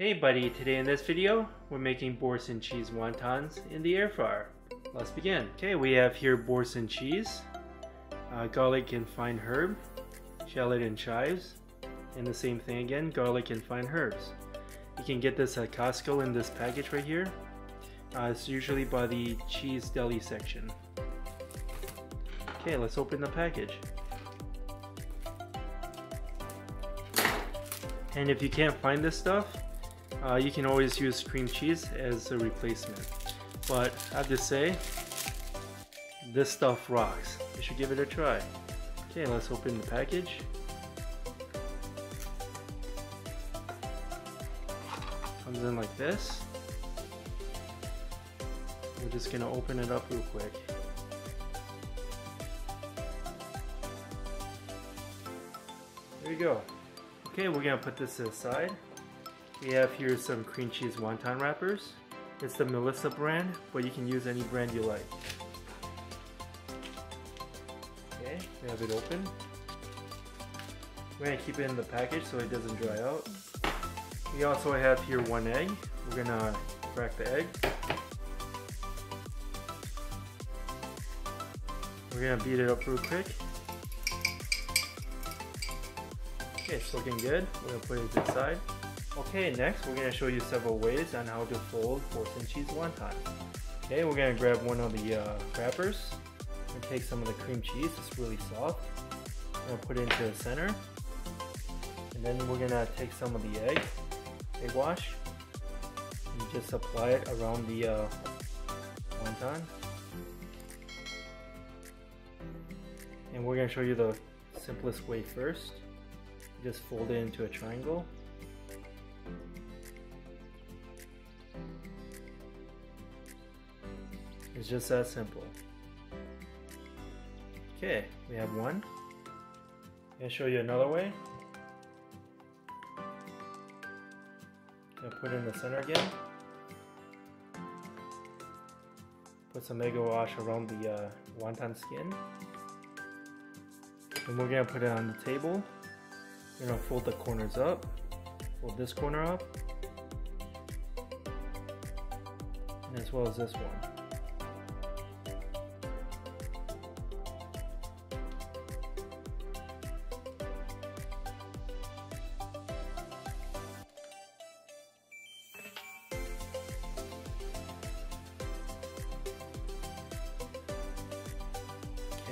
Hey buddy, today in this video, we're making Boursin cheese wontons in the air fryer. Let's begin. Okay, we have here Boursin cheese, uh, garlic and fine herb, shallot and chives, and the same thing again, garlic and fine herbs. You can get this at Costco in this package right here. Uh, it's usually by the cheese deli section. Okay, let's open the package. And if you can't find this stuff, uh, you can always use cream cheese as a replacement. But I have to say, this stuff rocks. You should give it a try. Okay, let's open the package. Comes in like this. We're just gonna open it up real quick. There you go. Okay, we're gonna put this aside. We have here some cream cheese wonton wrappers. It's the Melissa brand, but you can use any brand you like. Okay, we have it open. We're gonna keep it in the package so it doesn't dry out. We also have here one egg. We're gonna crack the egg. We're gonna beat it up real quick. Okay, it's looking good. We're gonna put it to the side. Okay, next we're gonna show you several ways on how to fold Boursin cheese wonton. Okay, we're gonna grab one of the uh, wrappers and take some of the cream cheese. It's really soft. Gonna put it into the center, and then we're gonna take some of the egg, egg wash, and just apply it around the uh, wonton. And we're gonna show you the simplest way first. Just fold it into a triangle. It's just that simple. Okay, we have one. I'm gonna show you another way. Gonna put it in the center again. Put some egg wash around the uh, wonton skin. And we're gonna put it on the table. We're gonna fold the corners up. Fold this corner up. And as well as this one.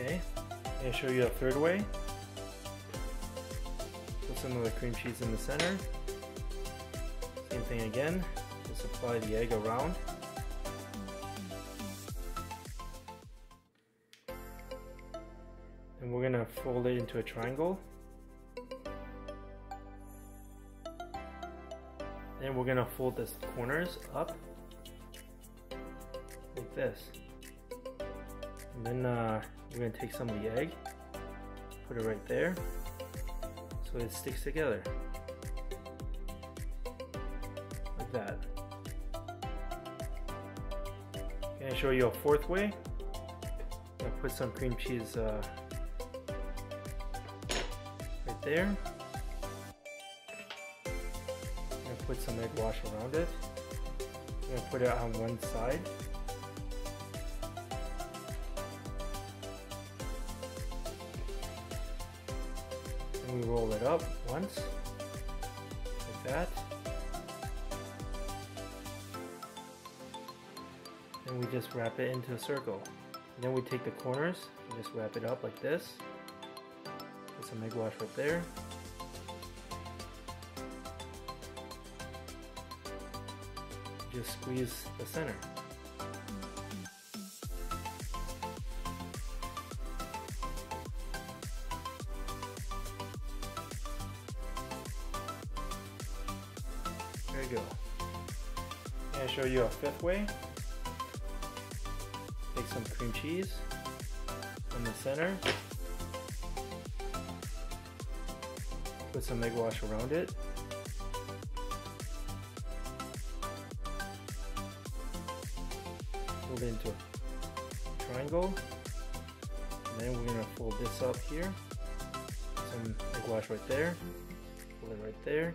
Okay, I'm show you a third way. Put some of the cream cheese in the center. Same thing again, just apply the egg around. And we're gonna fold it into a triangle. Then we're gonna fold the corners up like this. And then uh, we're gonna take some of the egg, put it right there, so it sticks together. Like that. Gonna show you a fourth way. I'm gonna put some cream cheese uh, right there. I'm gonna put some egg wash around it. I'm gonna put it on one side. We roll it up once like that. And we just wrap it into a circle. And then we take the corners and just wrap it up like this. Put some egg wash right there. Just squeeze the center going to show you a fifth way. Take some cream cheese in the center. Put some egg wash around it. Fold it into a triangle. And then we're going to fold this up here. Some egg wash right there. Fold it right there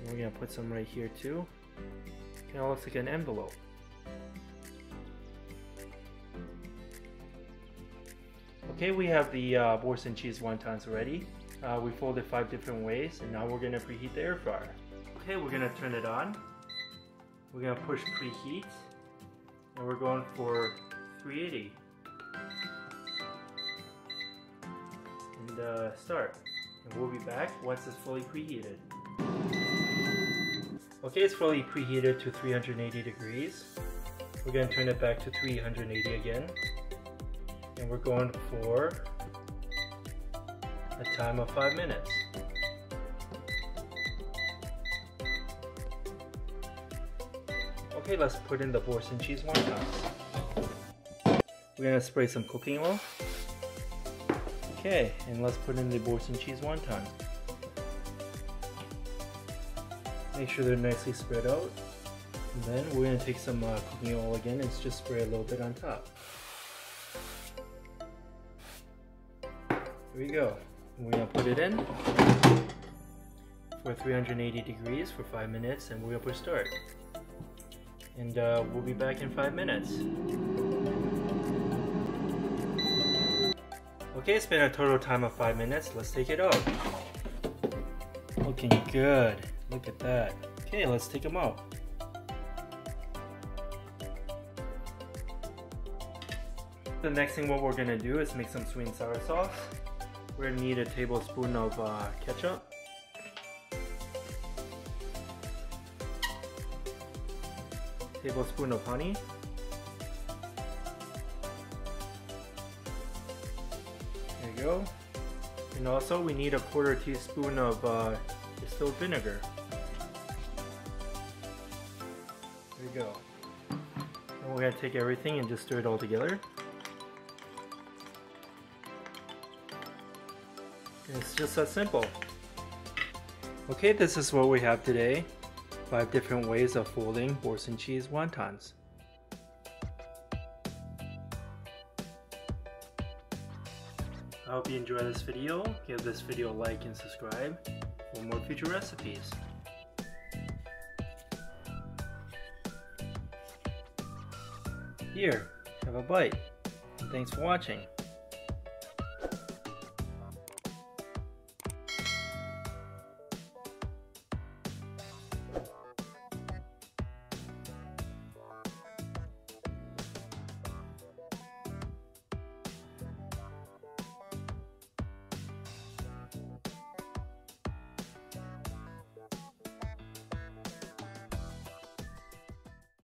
And we're gonna put some right here too. Of looks like an envelope. Okay, we have the uh, Boursin cheese wontons ready. Uh, we folded five different ways, and now we're gonna preheat the air fryer. Okay, we're gonna turn it on. We're gonna push preheat, and we're going for 380. And uh, start. And we'll be back once it's fully preheated. Okay, it's fully preheated to 380 degrees. We're gonna turn it back to 380 again. And we're going for a time of five minutes. Okay, let's put in the Boursin cheese wontons. We're gonna spray some cooking oil. Okay, and let's put in the Boursin cheese wonton. Make sure they're nicely spread out. And then we're gonna take some uh, cooking oil again and just spray a little bit on top. Here we go. We're gonna put it in for 380 degrees for five minutes and we're gonna push start. And uh, we'll be back in five minutes. Okay, it's been a total time of five minutes. Let's take it out. Looking good. Look at that. Okay, let's take them out. The next thing what we're gonna do is make some sweet and sour sauce. We're gonna need a tablespoon of uh, ketchup. Tablespoon of honey. There you go. And also we need a quarter teaspoon of uh, distilled vinegar. Go. And we're gonna take everything and just stir it all together. It's just that simple. Okay, this is what we have today. Five different ways of folding Boursin cheese wontons. I hope you enjoy this video. Give this video a like and subscribe for more future recipes. Here, have a bite. And thanks for watching.